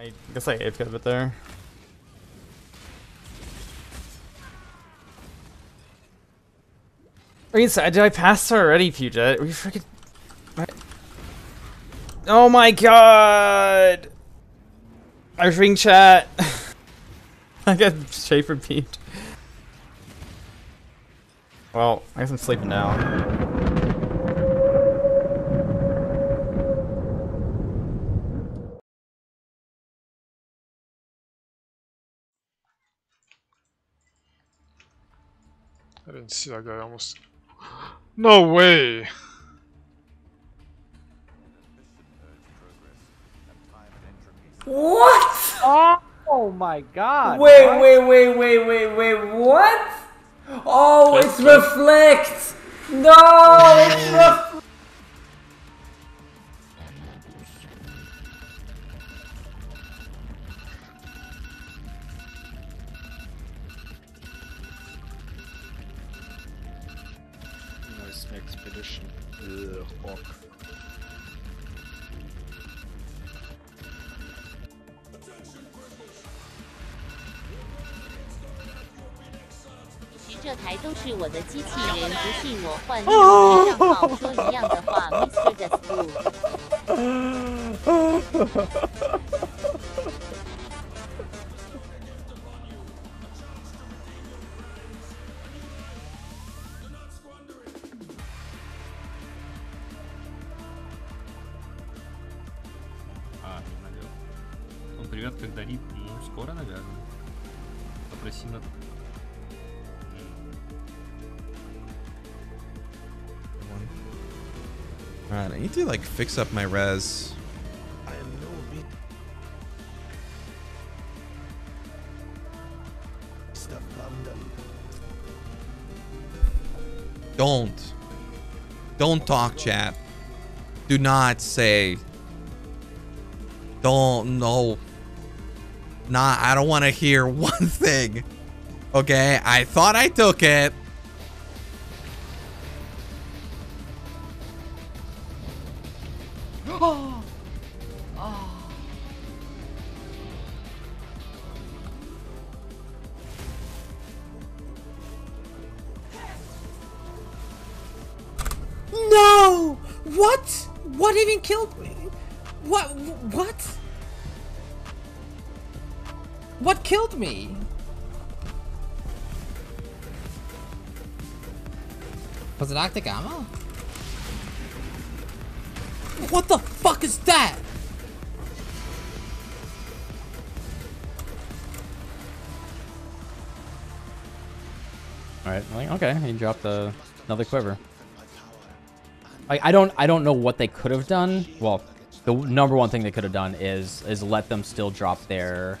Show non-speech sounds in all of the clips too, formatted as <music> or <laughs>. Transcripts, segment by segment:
I guess I AFK a bit there. Wait, so did I pass her already, Puget? Are you freaking... Oh my god! I reading chat. <laughs> I got Schaefer peeped. Well, I guess I'm sleeping now. I didn't see that guy almost. No way! What? Oh my god. Wait, what? wait, wait, wait, wait, wait, what? Oh, it's reflect! No, it's mm. reflect! Nice expedition. Ugh, fuck. 其实这台都是我的机器人，不信我换另一个账号说一样的话，Mr. Just Do。привет, когда рип. Ну, скоро, наверное. Попроси на... Alright, I need to like fix up my res. Don't. Don't talk, chat. Do not say. Don't, no. Nah, I don't want to hear <laughs> one thing. Okay, I thought I took it. <gasps> No! What? What even killed me? What? What? What killed me? Was it Arctic Armor? What the fuck is that? Alright, like, okay, he dropped uh, another quiver. I don't, I don't know what they could have done. Well, the number one thing they could have done is, is let them still drop their,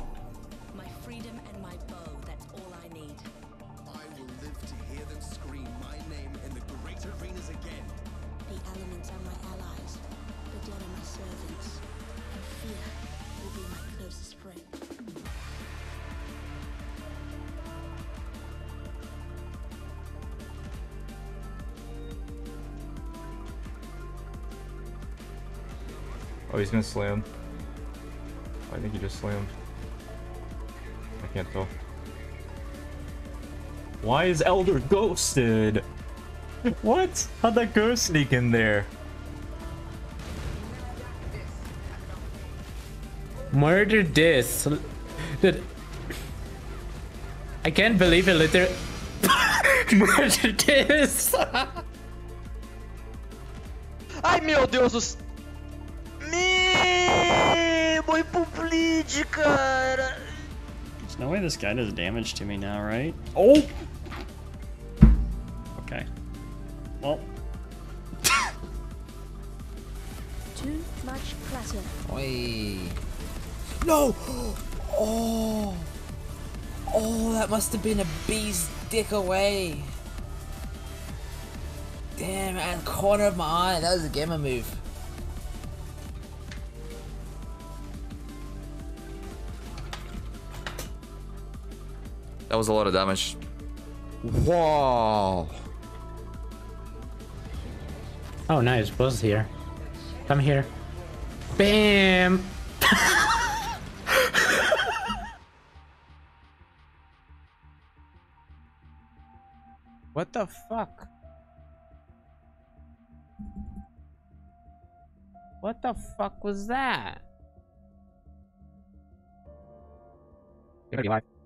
Oh, he's gonna slam. I think he just slammed. I can't tell. Why is Elder ghosted? <laughs> What? How'd that ghost sneak in there? Murder this. Dude. I can't believe it literally. <laughs> Murder this. Ai meu Deus do c- Bleed, cara. There's no way this guy does damage to me now, right? Oh! Okay. Well, Too much clutter. Oi. No! Oh! Oh, that must have been a bee's dick away. Damn, and corner of my eye. That was a gamer move. That was a lot of damage. Whoa. Oh, nice. Buzz here. Come here. Bam! <laughs> What the fuck? What the fuck was that? You're gonna be alive.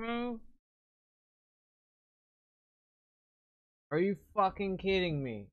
Me? Are you fucking kidding me?